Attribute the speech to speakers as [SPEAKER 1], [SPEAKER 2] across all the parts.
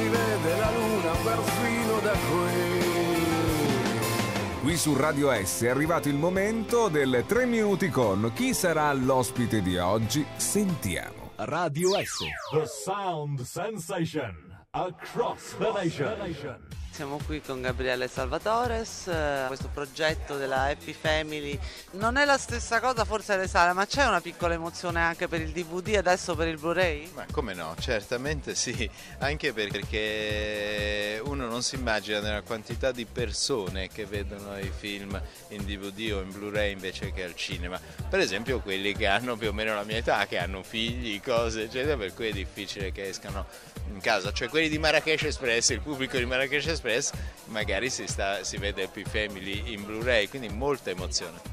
[SPEAKER 1] si vede la luna perfino da qui.
[SPEAKER 2] Qui su Radio S è arrivato il momento del 3 minuti con chi sarà l'ospite di oggi? Sentiamo.
[SPEAKER 3] Radio S. The sound sensation across the nation.
[SPEAKER 4] Siamo qui con Gabriele Salvatores, eh, questo progetto della Happy Family. Non è la stessa cosa forse alle sale, ma c'è una piccola emozione anche per il DVD e adesso per il Blu-ray?
[SPEAKER 5] Ma come no, certamente sì, anche perché non si immagina nella quantità di persone che vedono i film in DVD o in Blu-ray invece che al cinema. Per esempio quelli che hanno più o meno la mia età, che hanno figli, cose eccetera, per cui è difficile che escano in casa. Cioè quelli di Marrakesh Express, il pubblico di Marrakesh Express magari si, sta, si vede Happy Family in Blu-ray, quindi molta emozione.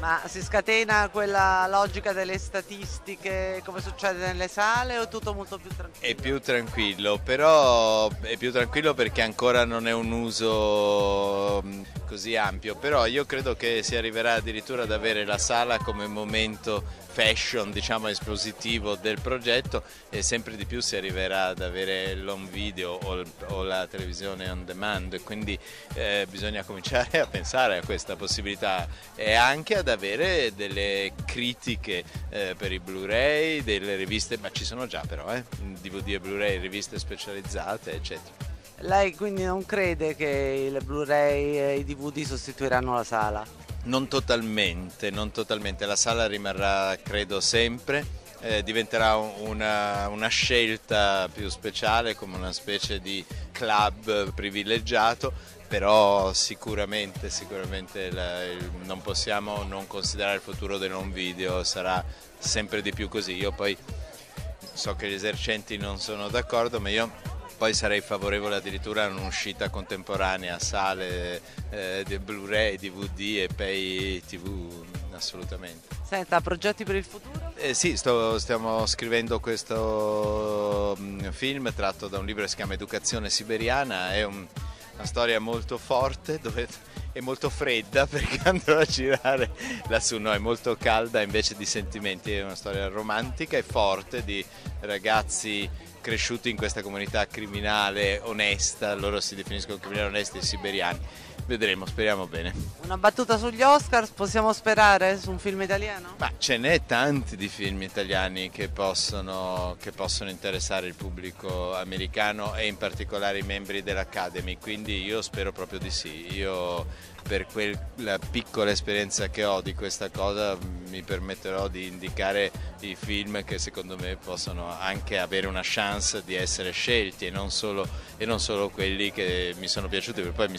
[SPEAKER 4] Ma si scatena quella logica delle statistiche come succede nelle sale o è tutto molto più tranquillo?
[SPEAKER 5] È più tranquillo, però è più tranquillo perché ancora non è un uso mm, così ampio, però io credo che si arriverà addirittura ad avere la sala come momento fashion, diciamo espositivo del progetto e sempre di più si arriverà ad avere l'home video o, o la televisione on demand, quindi eh, bisogna cominciare a pensare a questa possibilità. E anche ad avere delle critiche eh, per i Blu-ray, delle riviste, ma ci sono già però, eh, DVD e Blu-ray, riviste specializzate, eccetera.
[SPEAKER 4] Lei quindi non crede che il Blu-ray e i DVD sostituiranno la sala?
[SPEAKER 5] Non totalmente, non totalmente, la sala rimarrà credo sempre, eh, diventerà una, una, scelta più speciale come una specie di club privilegiato, però sicuramente, sicuramente la, il, non possiamo non considerare il futuro del non video, sarà sempre di più così. Io poi so che gli esercenti non sono d'accordo, ma io poi sarei favorevole addirittura a un'uscita contemporanea, sale, eh, Blu-ray, DVD e Pay TV, assolutamente.
[SPEAKER 4] Senta, progetti per il futuro?
[SPEAKER 5] Eh, sì, sto, stiamo scrivendo questo um, film tratto da un libro che si chiama Educazione Siberiana, è un, una storia molto forte dove è molto fredda perché andrò a girare lassù, no, è molto calda invece di sentimenti, è una storia romantica e forte di ragazzi cresciuti in questa comunità criminale onesta, loro si definiscono criminali onesti siberiani. Vedremo, speriamo bene.
[SPEAKER 4] Una battuta sugli Oscar, possiamo sperare su un film italiano?
[SPEAKER 5] Ma ce n'è tanti di film italiani che possono, che possono interessare il pubblico americano e in particolare i membri dell'Academy, quindi io spero proprio di sì. Io per quella piccola esperienza che ho di questa cosa mi permetterò di indicare i film che secondo me possono anche avere una chance di essere scelti e non solo, e non solo quelli che mi sono piaciuti, perché poi mi